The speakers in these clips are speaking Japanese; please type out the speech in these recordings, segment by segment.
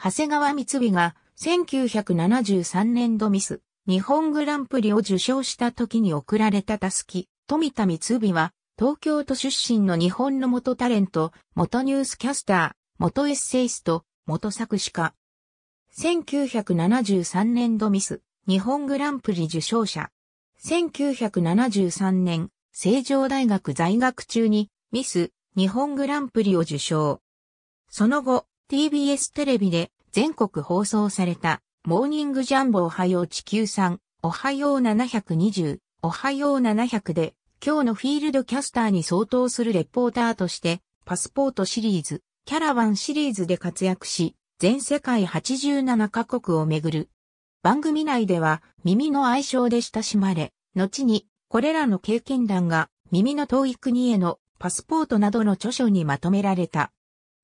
長谷川光美が1973年度ミス日本グランプリを受賞した時に贈られたたすき、富田光美は東京都出身の日本の元タレント、元ニュースキャスター、元エッセイスト、元作詞家。1973年度ミス日本グランプリ受賞者。1973年、成城大学在学中にミス日本グランプリを受賞。その後、TBS テレビで全国放送されたモーニングジャンボおはよう地球さん、おはよう720、おはよう700で、今日のフィールドキャスターに相当するレポーターとして、パスポートシリーズ、キャラバンシリーズで活躍し、全世界87カ国を巡る。番組内では耳の愛称で親しまれ、後にこれらの経験談が耳の遠い国へのパスポートなどの著書にまとめられた。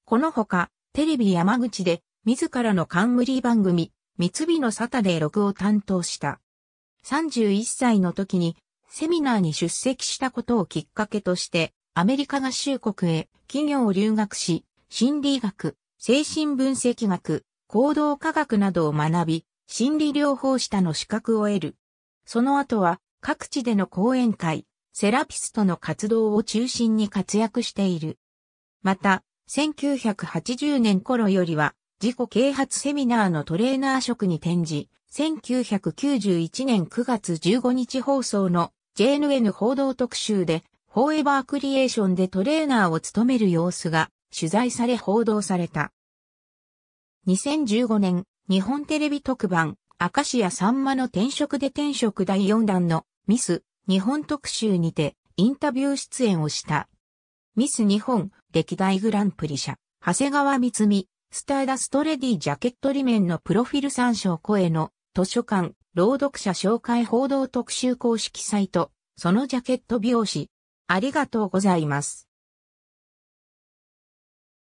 このほか、テレビ山口で自らの冠番組、三つのサタデー録を担当した。31歳の時にセミナーに出席したことをきっかけとして、アメリカ合衆国へ企業を留学し、心理学、精神分析学、行動科学などを学び、心理療法士の資格を得る。その後は各地での講演会、セラピストの活動を中心に活躍している。また、1980年頃よりは自己啓発セミナーのトレーナー職に転じ、1991年9月15日放送の JNN 報道特集で、フォーエバークリエーションでトレーナーを務める様子が取材され報道された。2015年、日本テレビ特番、明石家さんまの転職で転職第4弾のミス日本特集にてインタビュー出演をした。ミス日本歴代グランプリ社、長谷川光美、スターダストレディジャケットリメンのプロフィル参照声の図書館、朗読者紹介報道特集公式サイト、そのジャケット表紙。ありがとうございます。